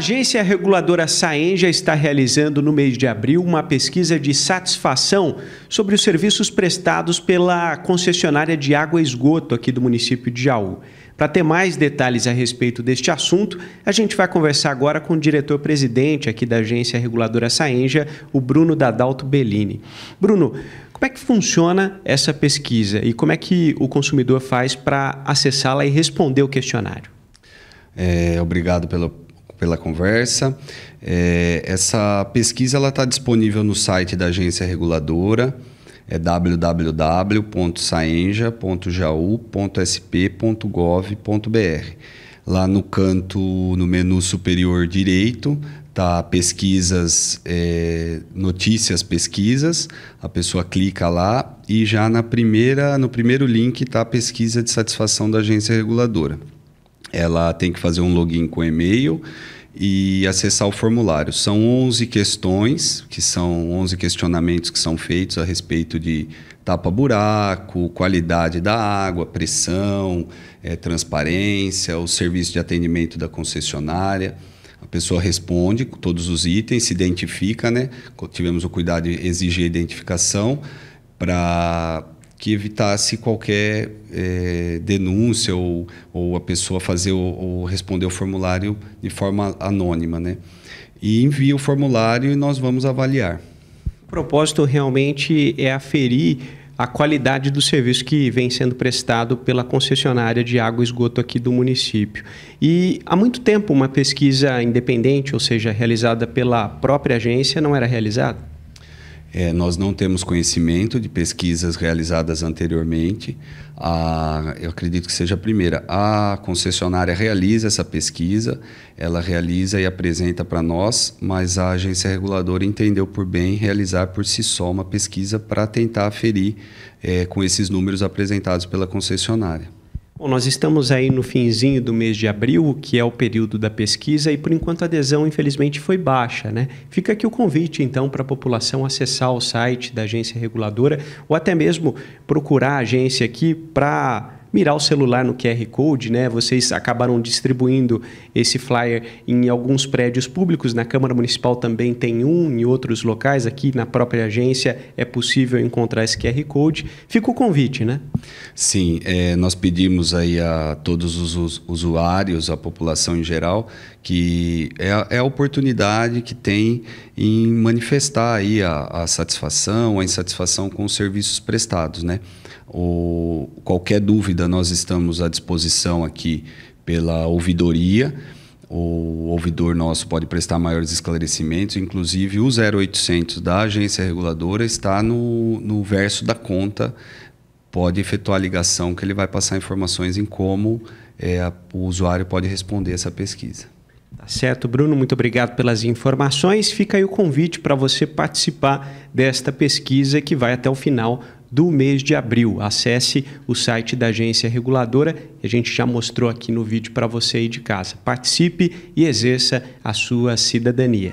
agência reguladora Saenja está realizando no mês de abril uma pesquisa de satisfação sobre os serviços prestados pela concessionária de água e esgoto aqui do município de Jaú. Para ter mais detalhes a respeito deste assunto, a gente vai conversar agora com o diretor-presidente aqui da agência reguladora Saenja, o Bruno Dadalto Bellini. Bruno, como é que funciona essa pesquisa e como é que o consumidor faz para acessá-la e responder o questionário? É, obrigado pela pela conversa. É, essa pesquisa está disponível no site da agência reguladora, é www.saenja.jaú.sp.gov.br. Lá no canto, no menu superior direito, tá pesquisas, é, notícias pesquisas. A pessoa clica lá e já na primeira, no primeiro link está a pesquisa de satisfação da agência reguladora ela tem que fazer um login com e-mail e acessar o formulário. São 11 questões, que são 11 questionamentos que são feitos a respeito de tapa-buraco, qualidade da água, pressão, é, transparência, o serviço de atendimento da concessionária. A pessoa responde todos os itens, se identifica, né? Tivemos o cuidado de exigir a identificação para que evitasse qualquer é, denúncia ou, ou a pessoa fazer ou, responder o formulário de forma anônima, né? E envia o formulário e nós vamos avaliar. O propósito realmente é aferir a qualidade do serviço que vem sendo prestado pela concessionária de água e esgoto aqui do município. E há muito tempo uma pesquisa independente, ou seja, realizada pela própria agência, não era realizada? É, nós não temos conhecimento de pesquisas realizadas anteriormente. A, eu acredito que seja a primeira. A concessionária realiza essa pesquisa, ela realiza e apresenta para nós, mas a agência reguladora entendeu por bem realizar por si só uma pesquisa para tentar aferir é, com esses números apresentados pela concessionária. Bom, nós estamos aí no finzinho do mês de abril, que é o período da pesquisa, e por enquanto a adesão, infelizmente, foi baixa. Né? Fica aqui o convite, então, para a população acessar o site da agência reguladora ou até mesmo procurar a agência aqui para mirar o celular no QR Code, né? Vocês acabaram distribuindo esse flyer em alguns prédios públicos, na Câmara Municipal também tem um, em outros locais, aqui na própria agência é possível encontrar esse QR Code. Fica o convite, né? Sim, é, nós pedimos aí a todos os usuários, a população em geral, que é a, é a oportunidade que tem em manifestar aí a, a satisfação, a insatisfação com os serviços prestados, né? O, qualquer dúvida, nós estamos à disposição aqui pela ouvidoria. O ouvidor nosso pode prestar maiores esclarecimentos, inclusive o 0800 da agência reguladora está no, no verso da conta. Pode efetuar a ligação que ele vai passar informações em como é, o usuário pode responder essa pesquisa. Tá certo, Bruno, muito obrigado pelas informações. Fica aí o convite para você participar desta pesquisa que vai até o final do mês de abril. Acesse o site da agência reguladora, a gente já mostrou aqui no vídeo para você aí de casa. Participe e exerça a sua cidadania.